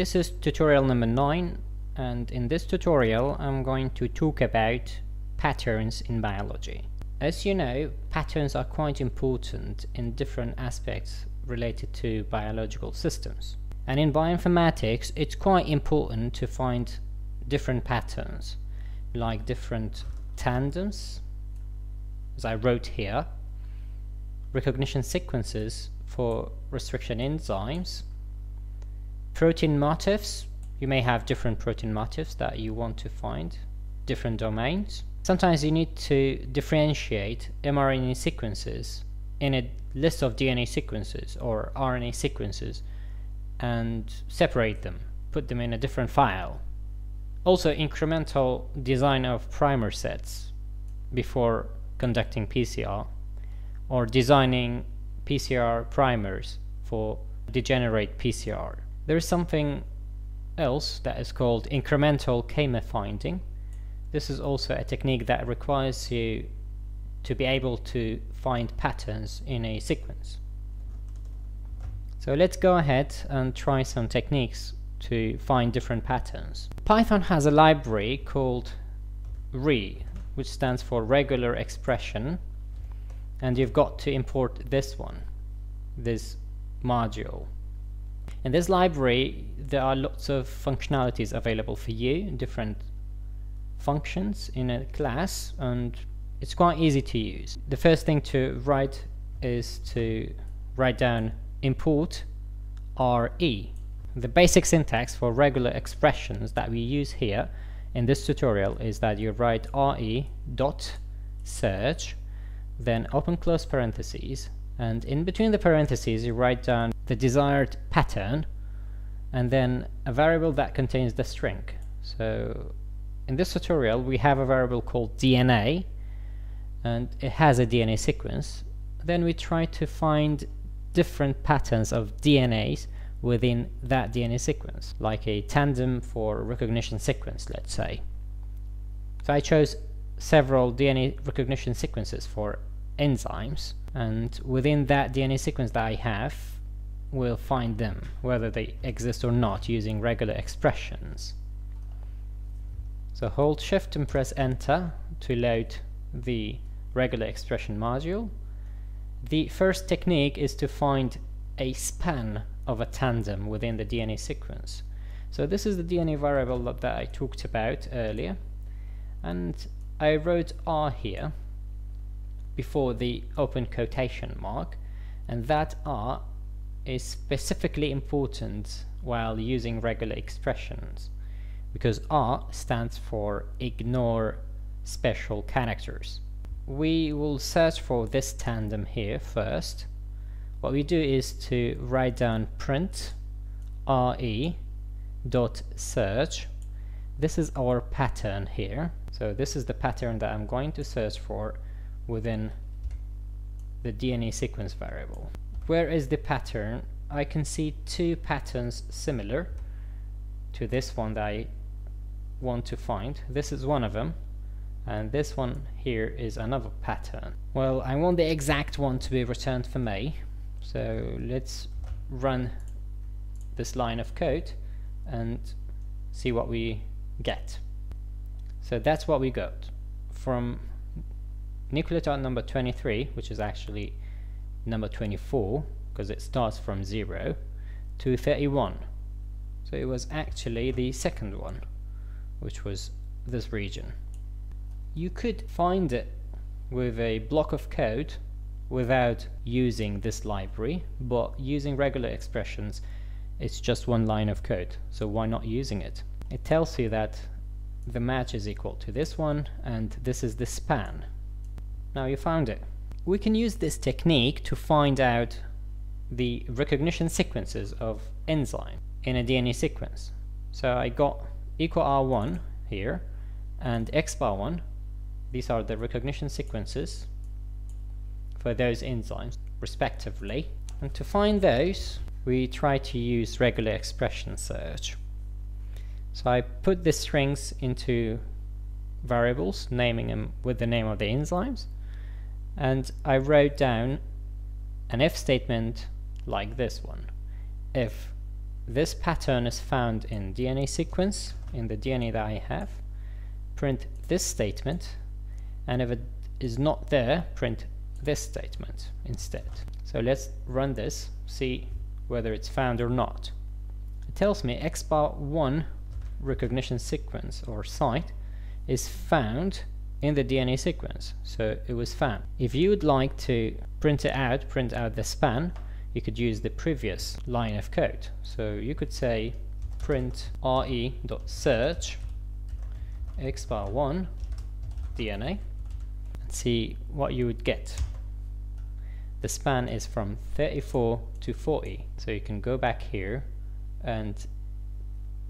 This is tutorial number 9 and in this tutorial I'm going to talk about patterns in biology. As you know, patterns are quite important in different aspects related to biological systems. And in bioinformatics, it's quite important to find different patterns, like different tandems, as I wrote here, recognition sequences for restriction enzymes, protein motifs, you may have different protein motifs that you want to find, different domains. Sometimes you need to differentiate mRNA sequences in a list of DNA sequences or RNA sequences and separate them, put them in a different file. Also incremental design of primer sets before conducting PCR or designing PCR primers for degenerate PCR. There is something else that is called incremental k-mer finding. This is also a technique that requires you to be able to find patterns in a sequence. So let's go ahead and try some techniques to find different patterns. Python has a library called re, which stands for regular expression, and you've got to import this one, this module. In this library, there are lots of functionalities available for you, different functions in a class, and it's quite easy to use. The first thing to write is to write down import RE. The basic syntax for regular expressions that we use here in this tutorial is that you write RE dot search then open close parentheses and in between the parentheses you write down the desired pattern and then a variable that contains the string. So in this tutorial we have a variable called DNA and it has a DNA sequence. Then we try to find different patterns of DNAs within that DNA sequence, like a tandem for recognition sequence, let's say. So I chose several DNA recognition sequences for enzymes, and within that DNA sequence that I have, we'll find them, whether they exist or not, using regular expressions. So hold shift and press enter to load the regular expression module. The first technique is to find a span of a tandem within the DNA sequence. So this is the DNA variable that, that I talked about earlier and I wrote R here before the open quotation mark and that R is specifically important while using regular expressions because R stands for ignore special characters. We will search for this tandem here first. What we do is to write down print re dot search. This is our pattern here. So this is the pattern that I'm going to search for within the DNA sequence variable. Where is the pattern? I can see two patterns similar to this one that I want to find. This is one of them and this one here is another pattern. Well, I want the exact one to be returned for me so let's run this line of code and see what we get. So that's what we got from nucleotide number 23, which is actually number 24 because it starts from 0 to 31. So it was actually the second one, which was this region. You could find it with a block of code without using this library, but using regular expressions, it's just one line of code, so why not using it? It tells you that the match is equal to this one, and this is the span. Now you found it. We can use this technique to find out the recognition sequences of enzyme in a DNA sequence. So I got EcoRI here and XbaI. These are the recognition sequences for those enzymes respectively. And to find those, we try to use regular expression search. So I put the strings into variables, naming them with the name of the enzymes, and I wrote down an if statement like this one. If this pattern is found in DNA sequence, in the DNA that I have, print this statement, and if it is not there, print this statement instead. So let's run this, see whether it's found or not. It tells me XbaI recognition sequence or site is found in the DNA sequence. So it was found. If you would like to print it out, print out the span, you could use the previous line of code. So you could say print re.search xbar1 DNA and see what you would get. The span is from 34 to 40. So you can go back here and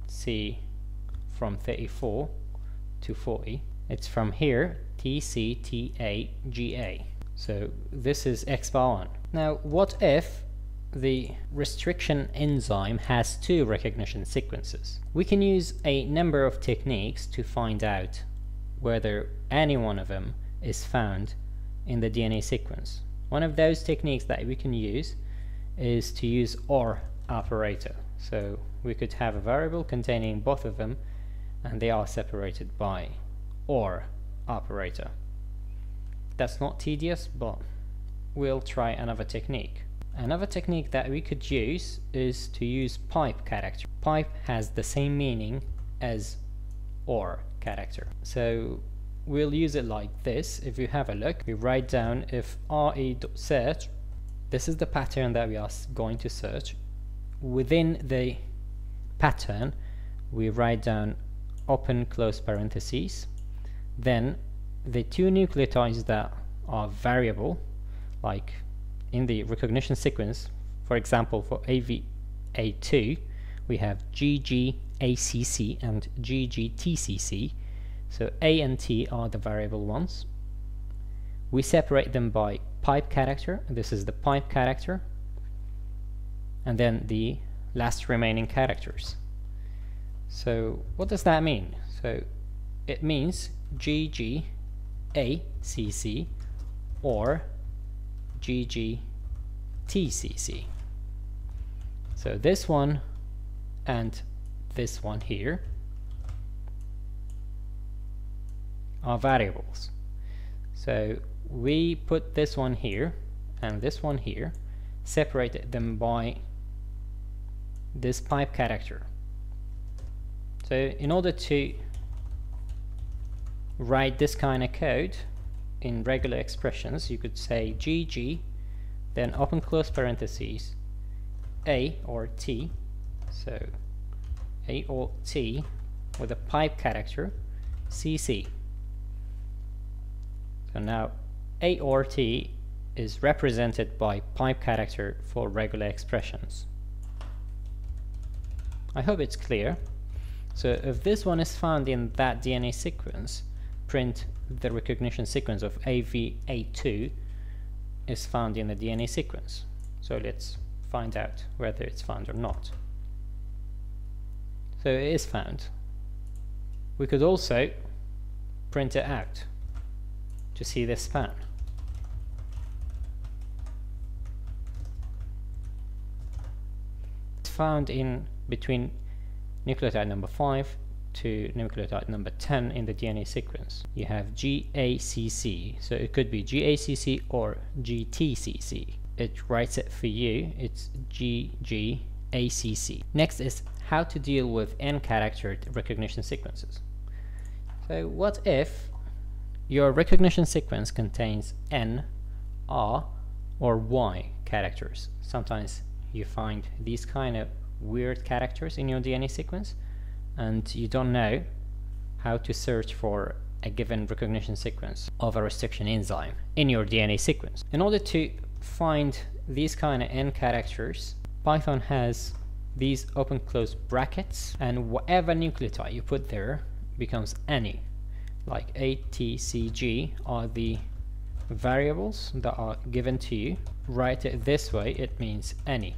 see from 34 to 40 it's from here TCTAGA so this is XbaI now what if the restriction enzyme has two recognition sequences? We can use a number of techniques to find out whether any one of them is found in the DNA sequence. One of those techniques that we can use is to use OR operator. So we could have a variable containing both of them and they are separated by OR operator. That's not tedious, but we'll try another technique. Another technique that we could use is to use pipe character. Pipe has the same meaning as OR character. So we'll use it like this. If you have a look, we write down if re.search, this is the pattern that we are going to search. Within the pattern, we write down open close parentheses then the two nucleotides that are variable like in the recognition sequence for example for AVA2 we have GGACC and GGTCC so A and T are the variable ones. We separate them by pipe character. This is the pipe character. And then the last remaining characters. So what does that mean? So it means GGACC or GGTCC. So this one and this one here are variables. So we put this one here and this one here, separated them by this pipe character. So in order to write this kind of code in regular expressions, you could say GG, then open close parentheses, A or T, so A or T with a pipe character, CC. So now A or T is represented by pipe character for regular expressions. I hope it's clear. So if this one is found in that DNA sequence, print the recognition sequence of AVA2 is found in the DNA sequence. So let's find out whether it's found or not. So it is found. We could also print it out to see the span. It's found in between nucleotide number 5 to nucleotide number 10 in the DNA sequence. You have GACC, so it could be GACC or GTCC. It writes it for you, it's GGACC. Next is how to deal with N-character recognition sequences. So what if your recognition sequence contains N, R, or Y characters? Sometimes you find these kind of weird characters in your DNA sequence and you don't know how to search for a given recognition sequence of a restriction enzyme in your DNA sequence. In order to find these kind of N characters, Python has these open close brackets and whatever nucleotide you put there becomes any like A, T, C, G are the variables that are given to you. Write it this way, it means any.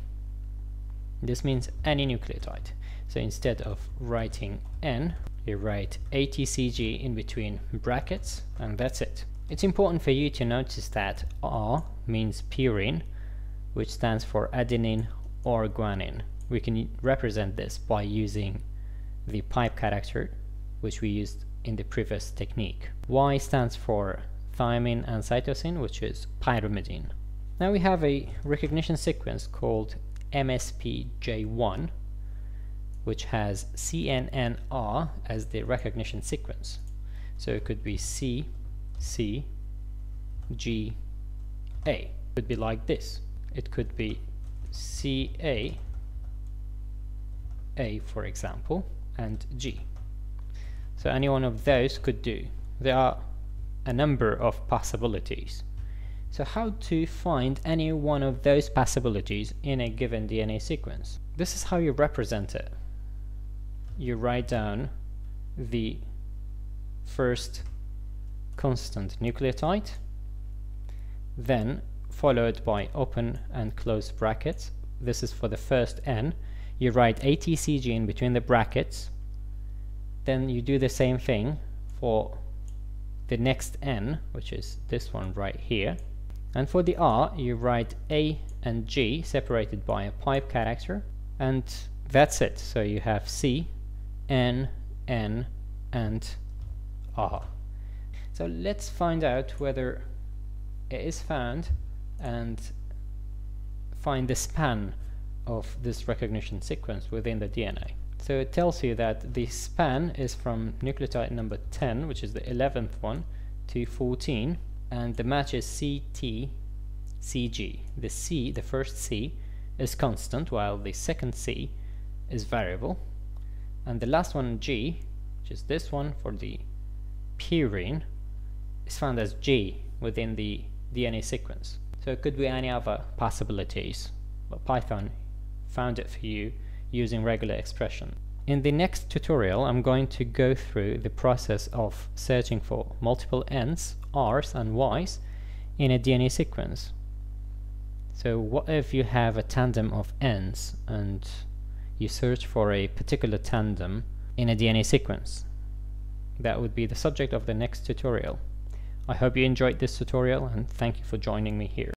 This means any nucleotide. So instead of writing N, you write ATCG in between brackets, and that's it. It's important for you to notice that R means purine, which stands for adenine or guanine. we can represent this by using the pipe character which we used in the previous technique. Y stands for thymine and cytosine which is pyrimidine. Now we have a recognition sequence called MSPJ1 which has CNNR as the recognition sequence. So it could be C, C, G, A. It could be like this. It could be CA, A for example, and G. So any one of those could do. There are a number of possibilities. So how to find any one of those possibilities in a given DNA sequence? This is how you represent it. You write down the first constant nucleotide, then followed by open and close brackets. This is for the first N. You write ATCG in between the brackets, then you do the same thing for the next N, which is this one right here. And for the R, you write A and G separated by a pipe character, and that's it. So you have C, N, N, and R. So let's find out whether it is found and find the span of this recognition sequence within the DNA. So it tells you that the span is from nucleotide number 10, which is the 11th one, to 14, and the match is CT, CG. The C, the first C, is constant, while the second C is variable, and the last one, G, which is this one for the purine, is found as G within the DNA sequence. So it could be any other possibilities, but Python found it for you using regular expression. In the next tutorial I'm going to go through the process of searching for multiple N's, R's and Y's in a DNA sequence. So what if you have a tandem of N's and you search for a particular tandem in a DNA sequence? That would be the subject of the next tutorial. I hope you enjoyed this tutorial and thank you for joining me here.